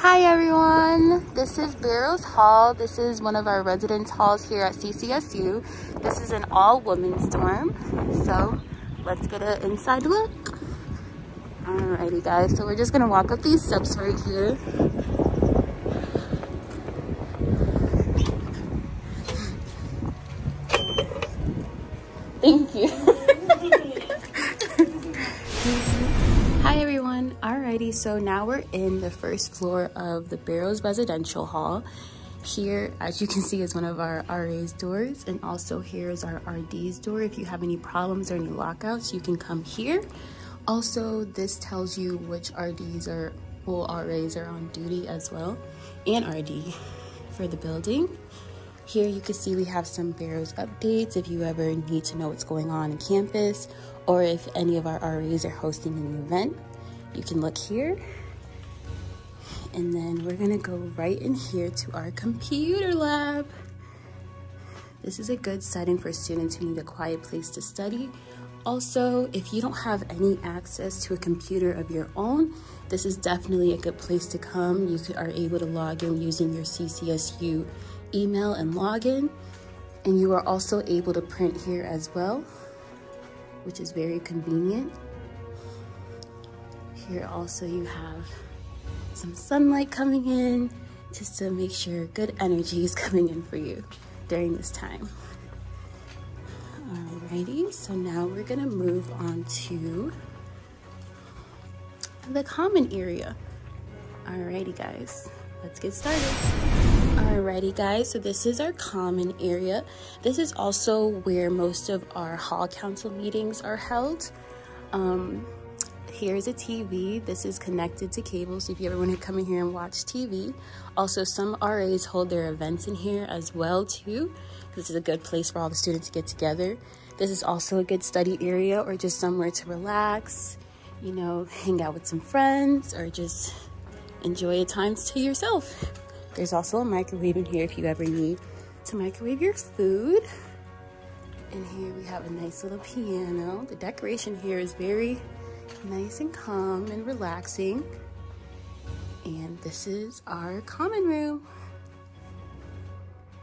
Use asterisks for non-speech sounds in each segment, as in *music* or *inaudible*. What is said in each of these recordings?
Hi everyone, this is Barrows Hall. This is one of our residence halls here at CCSU. This is an all women's dorm. So let's get an inside look. Alrighty guys, so we're just gonna walk up these steps right here. So now we're in the first floor of the Barrows Residential Hall. Here, as you can see, is one of our RA's doors, and also here is our RD's door. If you have any problems or any lockouts, you can come here. Also, this tells you which RDs are, well, RAs are on duty as well, and RD for the building. Here you can see we have some Barrows updates if you ever need to know what's going on in campus or if any of our RAs are hosting an event. You can look here. And then we're gonna go right in here to our computer lab. This is a good setting for students who need a quiet place to study. Also, if you don't have any access to a computer of your own, this is definitely a good place to come. You are able to log in using your CCSU email and login. And you are also able to print here as well, which is very convenient. Here also you have some sunlight coming in just to make sure good energy is *laughs* coming in for you during this time. Alrighty, so now we're gonna move on to the common area. Alrighty guys, let's get started. Alrighty guys, so this is our common area. This is also where most of our hall council meetings are held. Um, here's a TV. This is connected to cable, so if you ever want to come in here and watch TV. Also, some RAs hold their events in here as well too. This is a good place for all the students to get together. This is also a good study area or just somewhere to relax, you know, hang out with some friends or just enjoy a time to yourself. There's also a microwave in here if you ever need to microwave your food. And here we have a nice little piano. The decoration here is very nice and calm and relaxing. And this is our common room.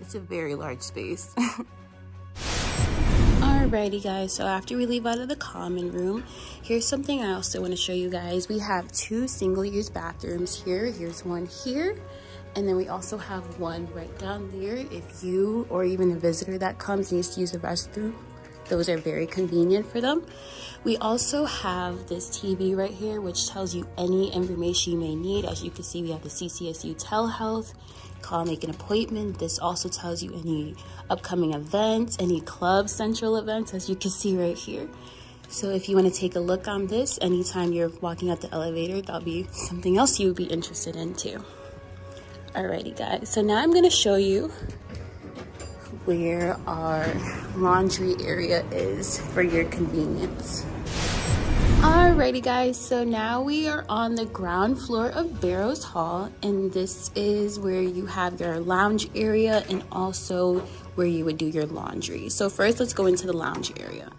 It's a very large space. *laughs* Alrighty guys, so after we leave out of the common room, here's something I also want to show you guys. We have two single-use bathrooms here. Here's one here and then we also have one right down there. If you or even a visitor that comes needs to use the restroom, those are very convenient for them. We also have this TV right here, which tells you any information you may need. As you can see, we have the CCSU telehealth, call, make an appointment. This also tells you any upcoming events, any club central events, as you can see right here. So if you want to take a look on this anytime you're walking up the elevator, that'll be something else you would be interested in too. Alrighty guys, so now I'm gonna show you where our laundry area is for your convenience. Alrighty guys, so now we are on the ground floor of Barrows Hall and this is where you have your lounge area and also where you would do your laundry. So first let's go into the lounge area.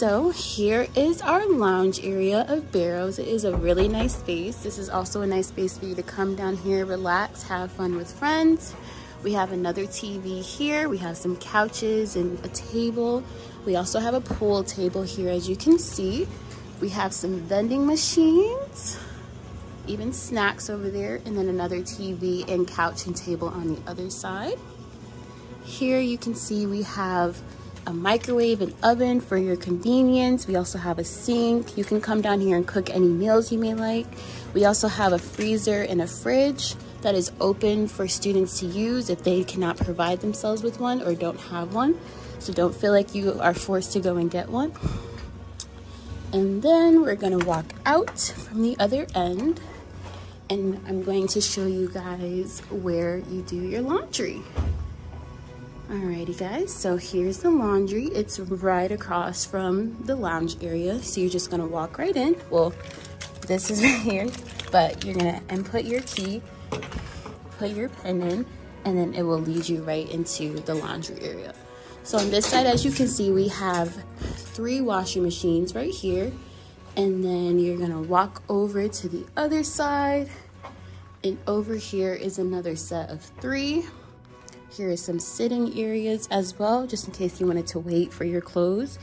So here is our lounge area of Barrows. It is a really nice space. This is also a nice space for you to come down here, relax, have fun with friends. We have another TV here. We have some couches and a table. We also have a pool table here, as you can see. We have some vending machines, even snacks over there, and then another TV and couch and table on the other side. Here you can see we have a microwave and oven for your convenience. We also have a sink. You can come down here and cook any meals you may like. We also have a freezer and a fridge that is open for students to use if they cannot provide themselves with one or don't have one. So don't feel like you are forced to go and get one. And then we're gonna walk out from the other end and I'm going to show you guys where you do your laundry. Alrighty guys, so here's the laundry. It's right across from the lounge area. So you're just gonna walk right in. Well, this is *laughs* right here, but you're gonna input your key, put your pin in, and then it will lead you right into the laundry area. So on this side, as you can see, we have three washing machines right here. And then you're gonna walk over to the other side. And over here is another set of three. Here are some sitting areas as well, just in case you wanted to wait for your clothes.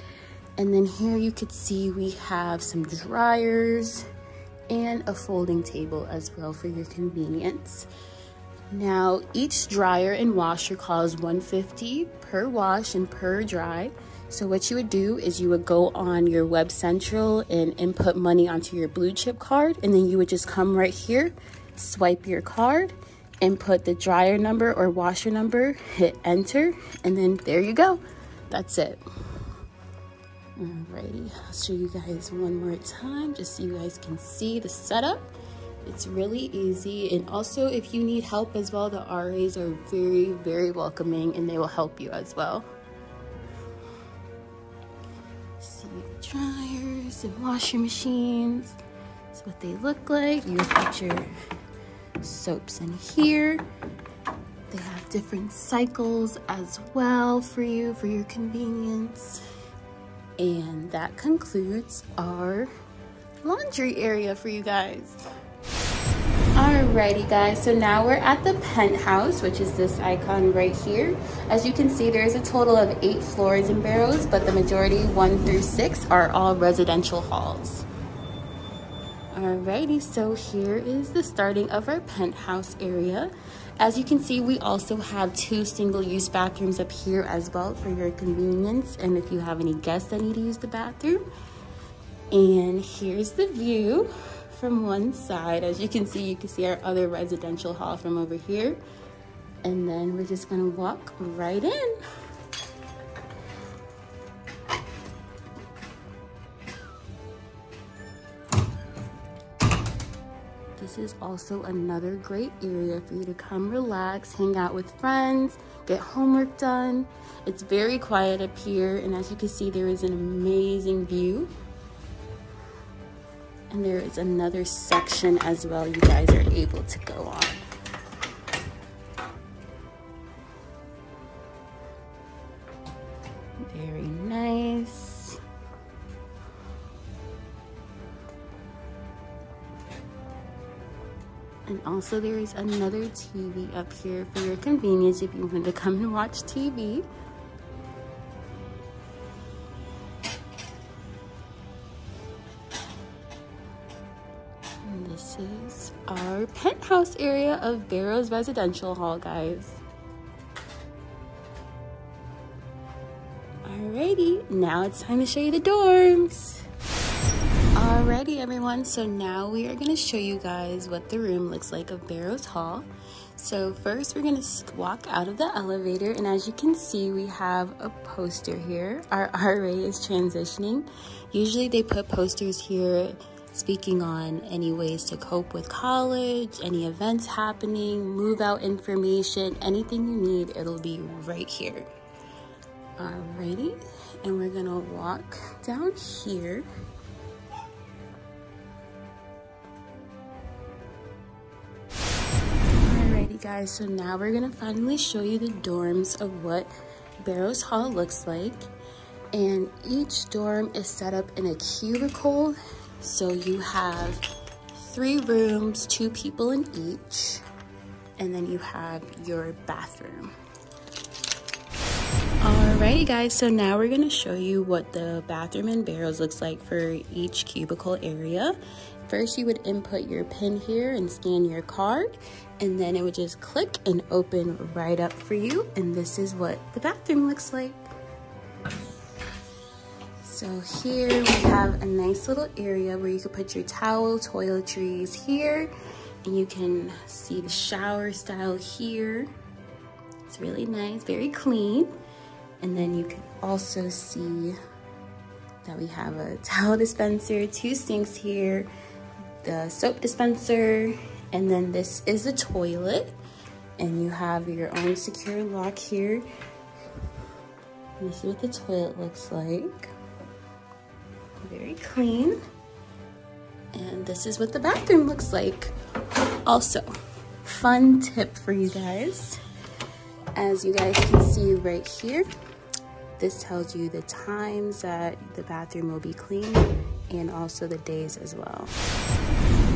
And then here you could see we have some dryers and a folding table as well for your convenience. Now, each dryer and washer costs 150 per wash and per dry. So what you would do is you would go on your Web Central and input money onto your blue chip card, and then you would just come right here, swipe your card, input the dryer number or washer number, hit enter, and then there you go. That's it. Alrighty, I'll show you guys one more time just so you guys can see the setup. It's really easy. And also if you need help as well, the RAs are very, very welcoming and they will help you as well. See dryers and washing machines. That's what they look like. You put your soaps in here. They have different cycles as well for you, for your convenience. And that concludes our laundry area for you guys. Alrighty guys, so now we're at the penthouse, which is this icon right here. As you can see, there's a total of eight floors and Barrows, but the majority, one through six, are all residential halls. Alrighty, so here is the starting of our penthouse area. As you can see, we also have two single-use bathrooms up here as well for your convenience and if you have any guests that need to use the bathroom. And here's the view from one side. As you can see, you can see our other residential hall from over here. And then we're just gonna walk right in. This is also another great area for you to come relax, hang out with friends, get homework done. It's very quiet up here, and as you can see, there is an amazing view and there is another section as well you guys are able to go on. Very nice. And also there is another TV up here for your convenience if you want to come and watch TV. this is our penthouse area of Barrows Residential Hall, guys. Alrighty, now it's time to show you the dorms. Alrighty, everyone, so now we are going to show you guys what the room looks like of Barrows Hall. So first we're going to walk out of the elevator and as you can see we have a poster here. Our *laughs* RA is transitioning. Usually they put posters here speaking on any ways to cope with college, any events happening, move out information, anything you need, it'll be right here. Alrighty, and we're gonna walk down here. Guys, so now we're gonna finally show you the dorms of what Barrows Hall looks like. And each dorm is set up in a cubicle so you have three rooms, two people in each, and then you have your bathroom. Alrighty guys, so now we're gonna show you what the bathroom and Barrows looks like for each cubicle area. First, you would input your PIN here and scan your card, and then it would just click and open right up for you. And this is what the bathroom looks like. So here we have a nice little area where you can put your towel, toiletries here, and you can see the shower style here. It's really nice, very clean. And then you can also see that we have a *laughs* towel dispenser, two sinks here, the soap dispenser, and then this is the toilet. And you have your own secure lock here. This is what the toilet looks like very clean. And this is what the bathroom looks like. Also, fun tip for you guys. As you guys can see right here, this tells you the times that the bathroom will be clean and also the days as well.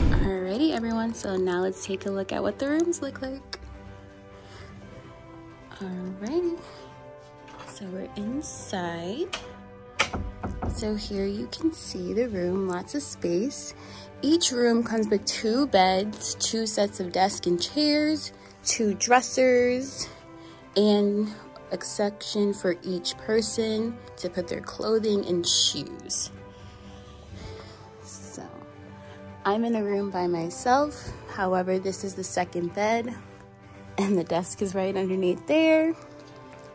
Alrighty everyone, so now let's take a look at what the rooms look like. Alrighty, so we're inside. So here you can see the room, lots of space. Each room comes with two beds, two sets of desk and chairs, two dressers, and a section for each person to put their clothing and shoes. I'm in a room by myself. However, this is the second bed and the desk is right underneath there.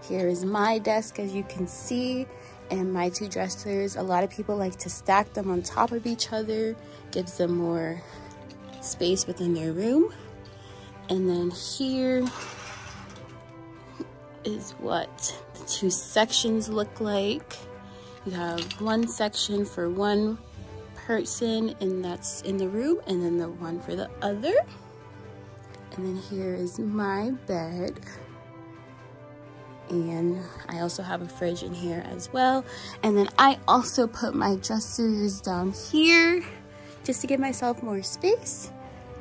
Here is my desk, as you can see, and my two dressers. A lot of people like to stack them on top of each other, gives them more space within their room. And then here is what the two sections look like. You have one section for one person and that's in the room and then the one for the other. And then here is my bed. And I also have a fridge in here as well. And then I also put my dressers down here just to give myself more space.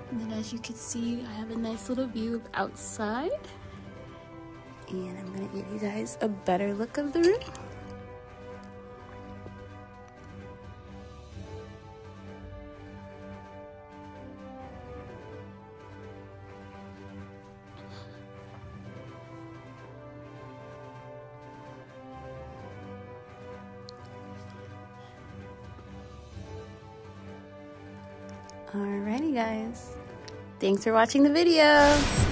And then as you can see, I have a nice little view of outside. And I'm gonna give you guys a better look of the room. Alrighty guys. Thanks for watching the video.